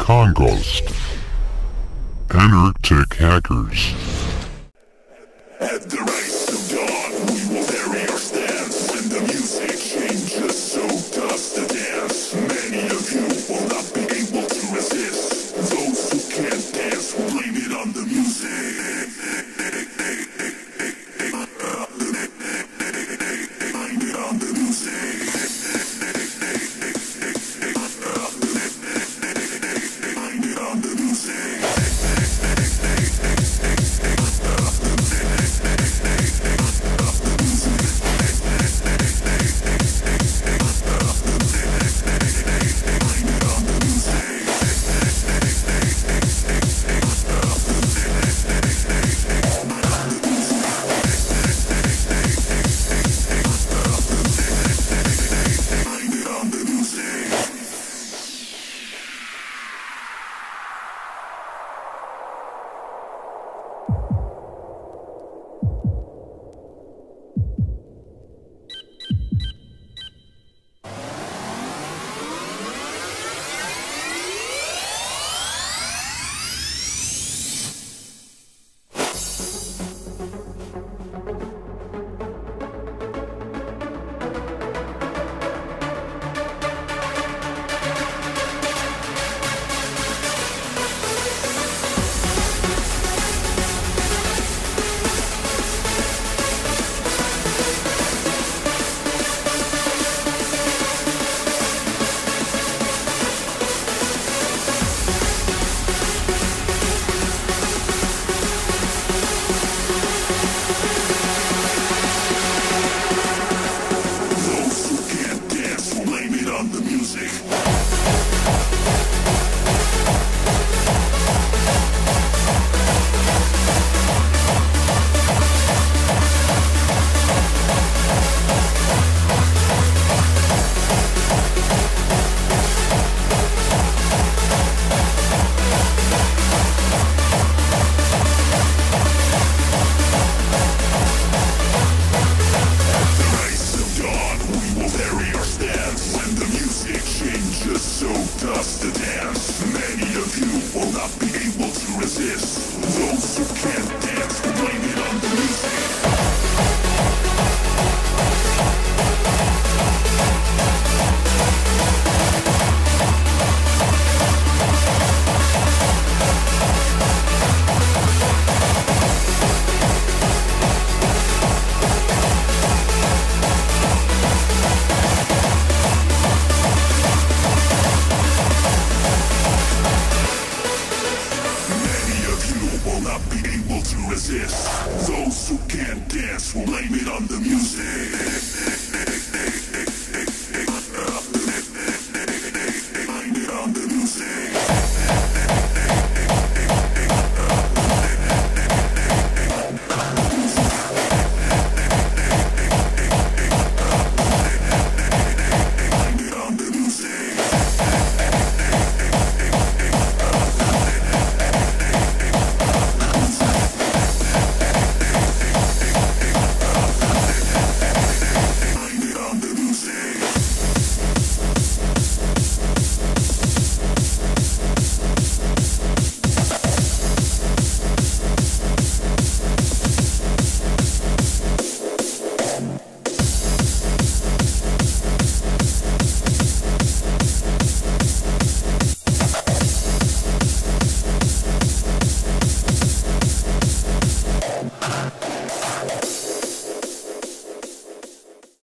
Congost. Anarctic hackers. Have the right to. So so dusted dance. many of you will not be able to resist. Those who can't on the music.